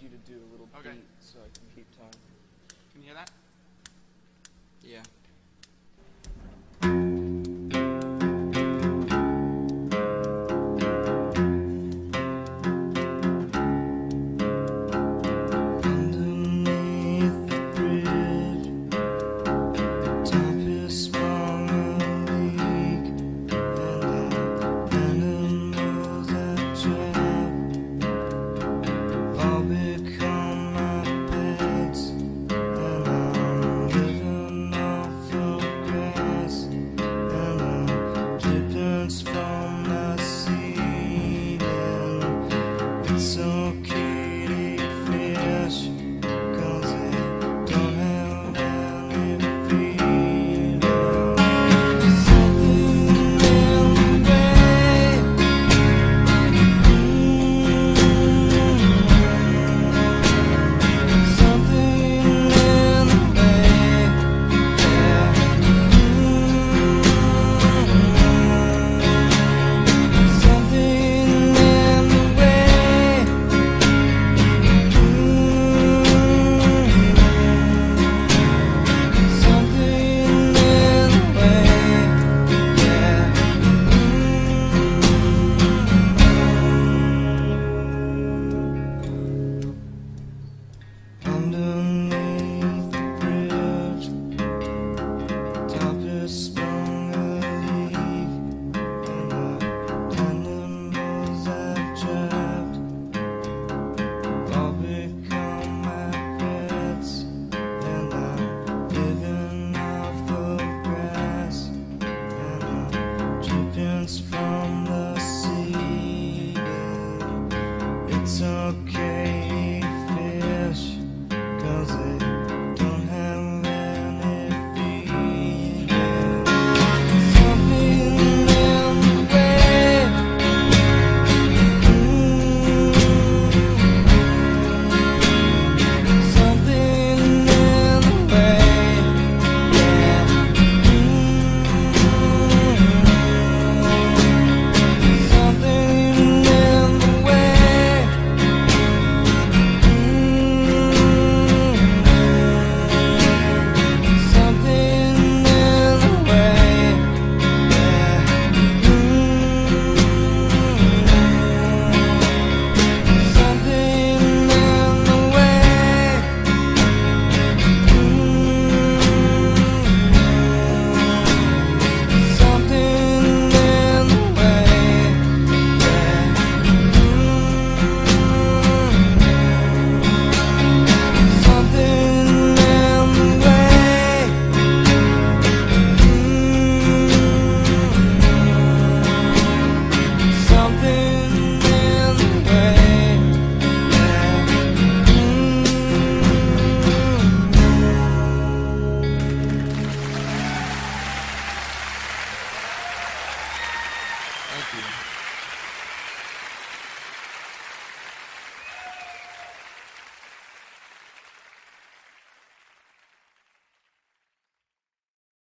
need you to do a little Okay. beat so I can keep time. Can you hear that? Yeah.